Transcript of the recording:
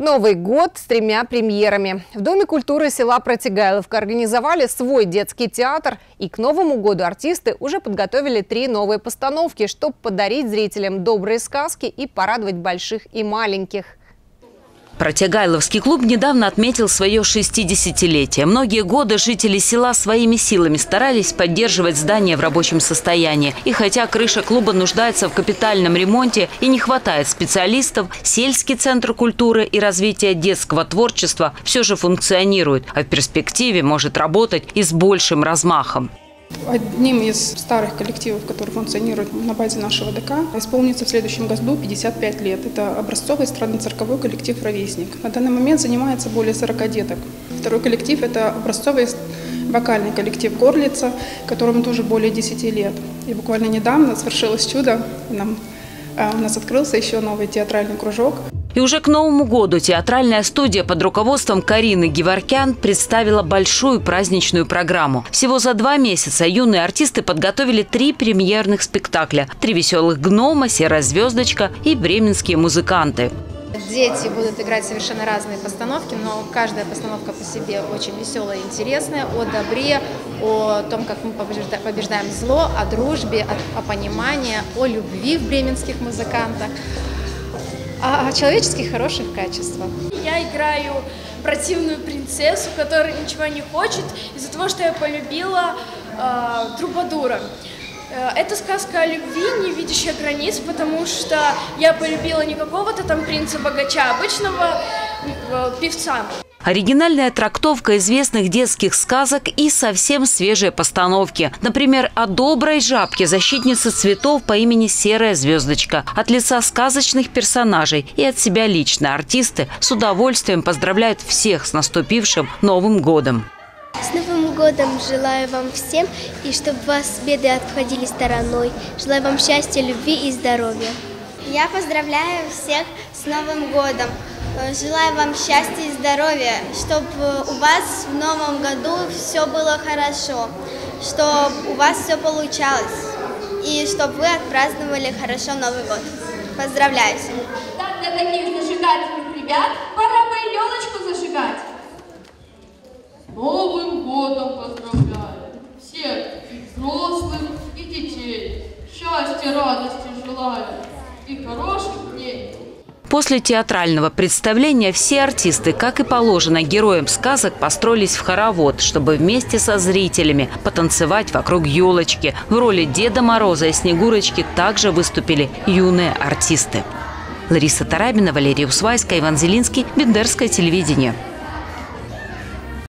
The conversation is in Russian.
Новый год с тремя премьерами. В Доме культуры села Протягайловка организовали свой детский театр. И к Новому году артисты уже подготовили три новые постановки, чтобы подарить зрителям добрые сказки и порадовать больших и маленьких. Протягайловский клуб недавно отметил свое 60-летие. Многие годы жители села своими силами старались поддерживать здание в рабочем состоянии. И хотя крыша клуба нуждается в капитальном ремонте и не хватает специалистов, сельский центр культуры и развития детского творчества все же функционирует, а в перспективе может работать и с большим размахом. Одним из старых коллективов, который функционирует на базе нашего ДК, исполнится в следующем году 55 лет. Это образцовый эстрадно-цирковой коллектив «Ровесник». На данный момент занимается более 40 деток. Второй коллектив – это образцовый вокальный коллектив «Горлица», которому тоже более 10 лет. И буквально недавно свершилось чудо, нам, а, у нас открылся еще новый театральный кружок – и уже к Новому году театральная студия под руководством Карины Геворкян представила большую праздничную программу. Всего за два месяца юные артисты подготовили три премьерных спектакля. «Три веселых гнома», «Серая звездочка» и «Бременские музыканты». Дети будут играть совершенно разные постановки, но каждая постановка по себе очень веселая и интересная. О добре, о том, как мы побеждаем зло, о дружбе, о, о понимании, о любви в бременских музыкантах о человеческих хороших качествах. Я играю противную принцессу, которая ничего не хочет из-за того, что я полюбила э, Трубадура. Это сказка о любви, не видящая границ, потому что я полюбила не какого-то там принца-богача, а обычного э, певца. Оригинальная трактовка известных детских сказок и совсем свежие постановки. Например, о доброй жабке, защитнице цветов по имени Серая звездочка. От лица сказочных персонажей и от себя лично артисты с удовольствием поздравляют всех с наступившим Новым годом. С Новым годом желаю вам всем, и чтобы вас беды отходили стороной. Желаю вам счастья, любви и здоровья. Я поздравляю всех с Новым годом. Э, желаю вам счастья и здоровья, чтобы у вас в новом году все было хорошо, чтобы у вас все получалось и чтобы вы отпраздновали хорошо Новый год. Поздравляю всех! Так, для таких зажигательных ребят пора бы елочку зажигать. Новым годом поздравляю всех и взрослых, и детей. Счастья, радости желаю и дней. После театрального представления все артисты, как и положено героям сказок, построились в хоровод, чтобы вместе со зрителями потанцевать вокруг елочки. В роли Деда Мороза и Снегурочки также выступили юные артисты. Лариса Тарабина, Валерий Усвайская, Иван Зелинский, Бендерское телевидение.